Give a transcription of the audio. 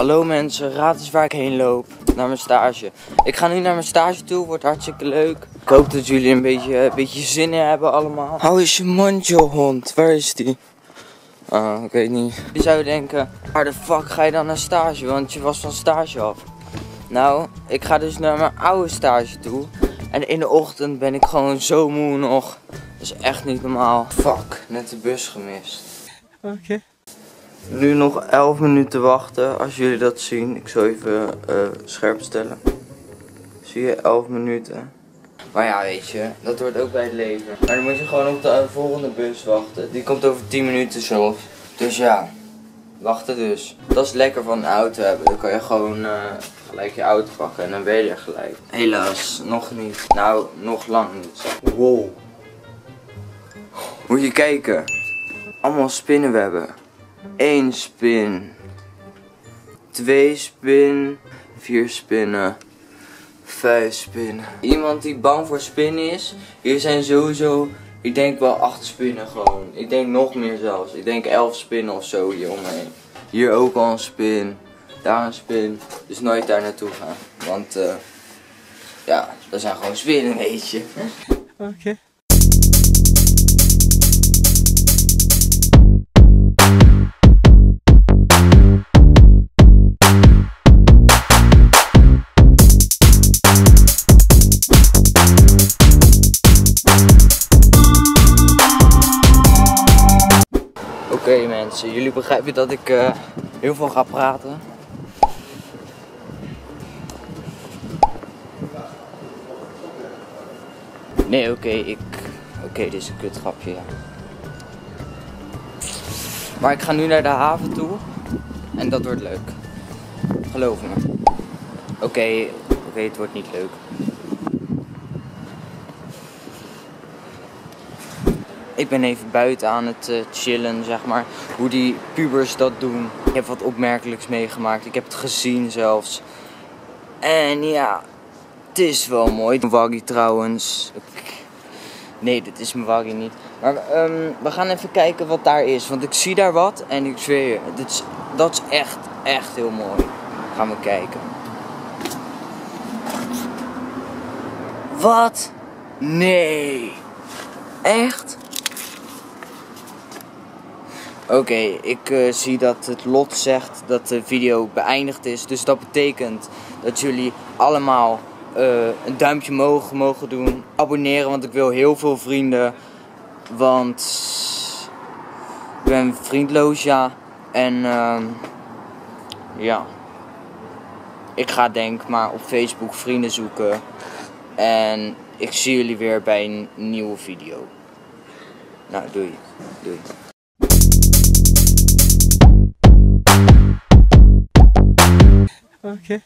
Hallo mensen, raad eens waar ik heen loop. Naar mijn stage. Ik ga nu naar mijn stage toe, wordt hartstikke leuk. Ik hoop dat jullie een beetje, een beetje zin in hebben allemaal. Hou eens je mondje hond, waar is die? Ah, ik weet niet. Je zou denken, waar de fuck ga je dan naar stage? Want je was van stage af. Nou, ik ga dus naar mijn oude stage toe. En in de ochtend ben ik gewoon zo moe nog. Dat is echt niet normaal. Fuck, net de bus gemist. Oké. Nu nog 11 minuten wachten, als jullie dat zien. Ik zal even eh, scherp stellen. Zie je, 11 minuten. Maar ja, weet je, dat hoort ook bij het leven. Maar dan moet je gewoon op de volgende bus wachten. Die komt over 10 minuten zo. Dus ja, wachten dus. Dat is lekker van een auto hebben. Dan kan je gewoon eh, gelijk je auto pakken en dan ben je er gelijk. Helaas, nog niet. Nou, nog lang niet. Wow. Moet je kijken. Allemaal spinnenwebben. 1 spin. 2 spin. 4 spinnen. 5 spinnen. Iemand die bang voor spinnen is. Hier zijn sowieso, ik denk wel 8 spinnen gewoon. Ik denk nog meer zelfs. Ik denk 11 spinnen of zo hier omheen. Hier ook al een spin. Daar een spin. Dus nooit daar naartoe gaan. Want eh ja, dat zijn gewoon spinnen, weet je. Oké. Oké mensen, jullie begrijpen dat ik eh, heel veel ga praten. Nee, oké, ik. Oké, dit is een kutgrapje, ja. Maar ik ga nu naar de haven toe. En dat wordt leuk. Geloof me. Oké, oké, het wordt niet leuk. Ik ben even buiten aan het eh, chillen, zeg maar. Hoe die pubers dat doen. Ik heb wat opmerkelijks meegemaakt. Ik heb het gezien zelfs. En ja, het is wel mooi. Waggie trouwens. Nee, dit is mijn waggie niet. Maar ehm, we gaan even kijken wat daar is. Want ik zie daar wat en ik zweer je, dit dat is echt, echt heel mooi. Gaan we kijken. Wat? Nee. Echt? Oké, ik eh, zie dat het lot zegt dat de video beëindigd is. Dus dat betekent dat jullie allemaal eh, een duimpje mogen, mogen doen. Abonneren, want ik wil heel veel vrienden. Want ik ben vriendloos, ja. En ehm, ja. Ik ga denk maar op Facebook vrienden zoeken. En ik zie jullie weer bij een nieuwe video. Nou, doei. Doei. Oké.